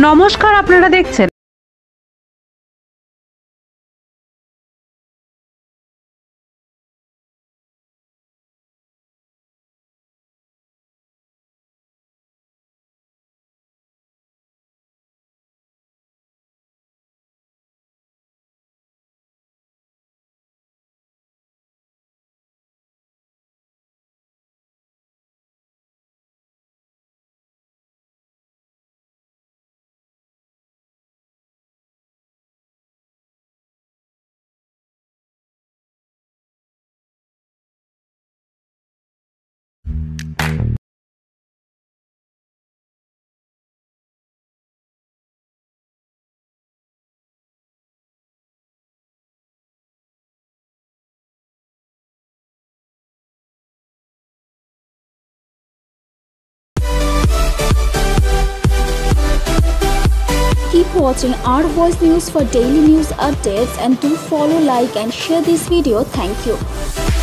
নমস্কার আপনারা দেখছেন Keep watching R Voice news for daily news updates and do follow like and share this video. Thank you.